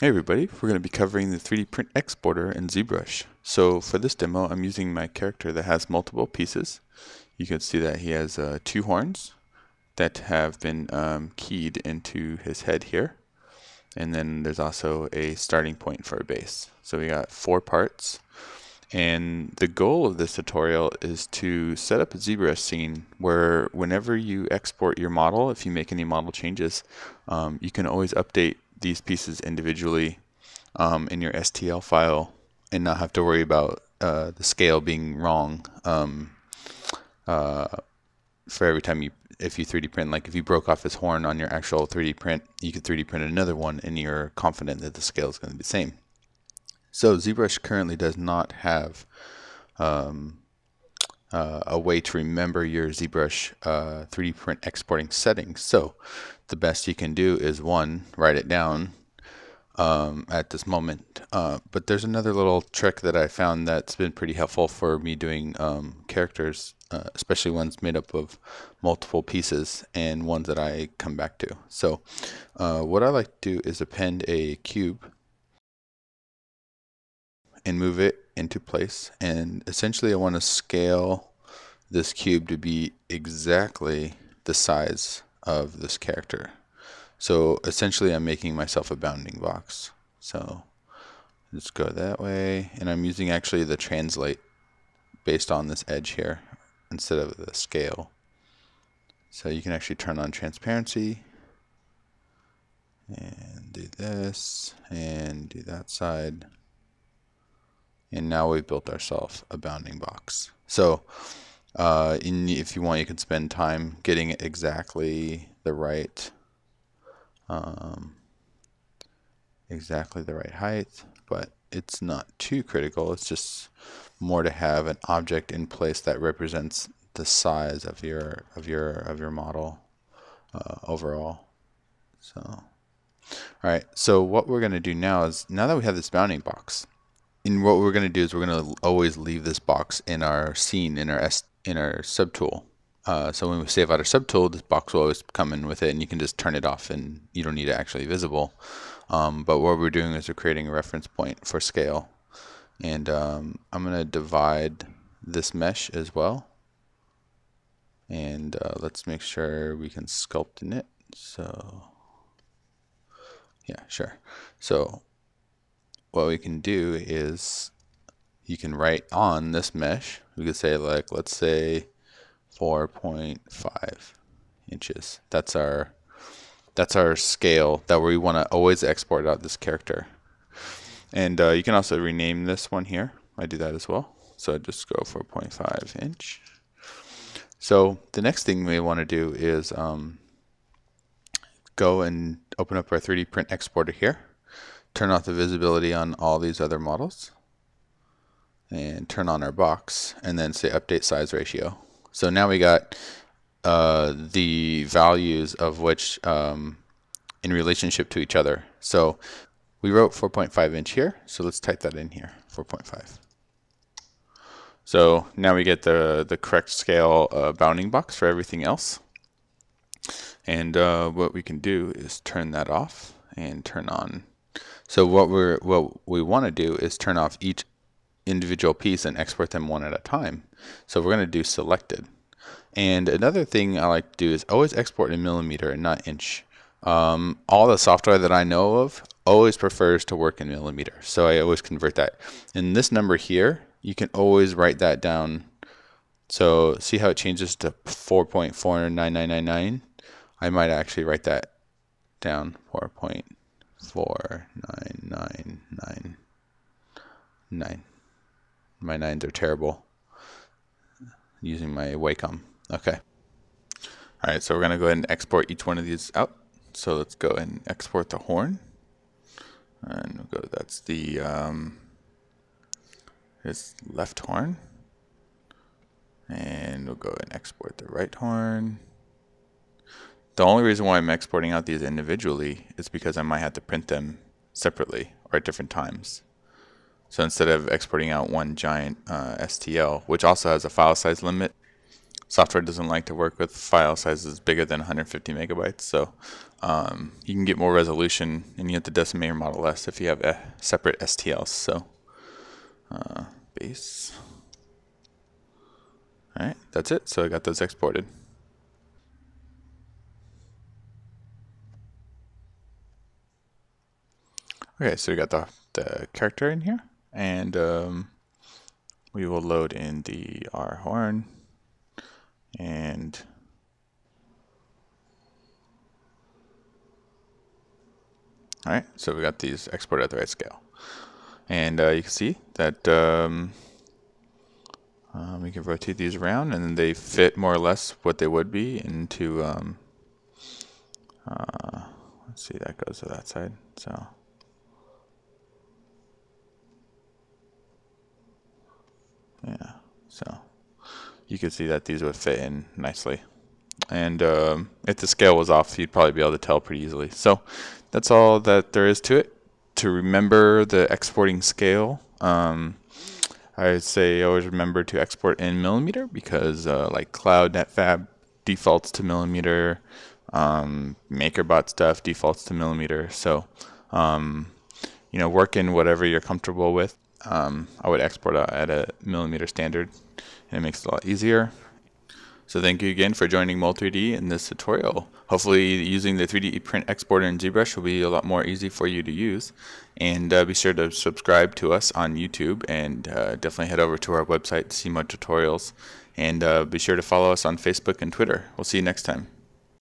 Hey everybody, we're going to be covering the 3D print exporter in ZBrush. So for this demo, I'm using my character that has multiple pieces. You can see that he has uh, two horns that have been um, keyed into his head here. And then there's also a starting point for a base. So we got four parts. And the goal of this tutorial is to set up a ZBrush scene where whenever you export your model, if you make any model changes, um, you can always update these pieces individually um, in your STL file and not have to worry about uh, the scale being wrong um, uh, for every time you if you 3D print. Like if you broke off this horn on your actual 3D print, you could 3D print another one and you're confident that the scale is going to be the same. So ZBrush currently does not have um, uh, a way to remember your ZBrush uh, 3D print exporting settings. So the best you can do is one, write it down um, at this moment. Uh, but there's another little trick that I found that's been pretty helpful for me doing um, characters, uh, especially ones made up of multiple pieces and ones that I come back to. So uh, what I like to do is append a cube and move it into place. And essentially I want to scale this cube to be exactly the size of this character. So essentially I'm making myself a bounding box. So let's go that way. And I'm using actually the translate based on this edge here instead of the scale. So you can actually turn on transparency and do this and do that side. And now we've built ourselves a bounding box. So uh, in, if you want, you can spend time getting exactly the right, um, exactly the right height, but it's not too critical. It's just more to have an object in place that represents the size of your of your of your model uh, overall. So, all right. So what we're going to do now is now that we have this bounding box, and what we're going to do is we're going to always leave this box in our scene in our S in our subtool. Uh, so when we save out our subtool, this box will always come in with it, and you can just turn it off, and you don't need it actually visible. Um, but what we're doing is we're creating a reference point for scale, and um, I'm going to divide this mesh as well. And uh, let's make sure we can sculpt in it. So yeah, sure. So what we can do is you can write on this mesh, we could say like, let's say 4.5 inches. That's our, that's our scale that we want to always export out this character. And uh, you can also rename this one here. I do that as well. So I just go 4.5 inch. So the next thing we want to do is um, go and open up our 3D print exporter here. Turn off the visibility on all these other models and turn on our box and then say update size ratio. So now we got uh, the values of which um, in relationship to each other. So we wrote 4.5 inch here, so let's type that in here, 4.5. So now we get the, the correct scale uh, bounding box for everything else. And uh, what we can do is turn that off and turn on. So what we're what we want to do is turn off each individual piece and export them one at a time. So we're going to do selected. And another thing I like to do is always export in millimeter and not inch. Um, all the software that I know of always prefers to work in millimeter. So I always convert that. And this number here, you can always write that down. So see how it changes to 4.49999? I might actually write that down, 4.49999 my nines are terrible using my Wacom. Okay. All right, so we're going to go ahead and export each one of these out. So let's go and export the horn. And we'll go, that's the um, his left horn. And we'll go and export the right horn. The only reason why I'm exporting out these individually is because I might have to print them separately or at different times. So instead of exporting out one giant uh, STL, which also has a file size limit, software doesn't like to work with file sizes bigger than 150 megabytes. So um, you can get more resolution and you have to decimate your model less if you have separate STLs. So uh, base. All right, that's it. So I got those exported. Okay, so we got the, the character in here, and um, we will load in the R horn, and all right, so we got these exported at the right scale, and uh, you can see that um, um, we can rotate these around, and they fit more or less what they would be into. Um, uh, let's see, that goes to that side, so. Yeah, so you can see that these would fit in nicely. And um, if the scale was off, you'd probably be able to tell pretty easily. So that's all that there is to it. To remember the exporting scale, um, I would say always remember to export in millimeter because uh, like Cloud Netfabb defaults to millimeter, um, MakerBot stuff defaults to millimeter. So, um, you know, work in whatever you're comfortable with um, I would export out at a millimeter standard and it makes it a lot easier. So thank you again for joining Mold3D in this tutorial. Hopefully using the 3D print exporter in ZBrush will be a lot more easy for you to use. And uh, be sure to subscribe to us on YouTube and uh, definitely head over to our website to see more tutorials. And uh, be sure to follow us on Facebook and Twitter. We'll see you next time.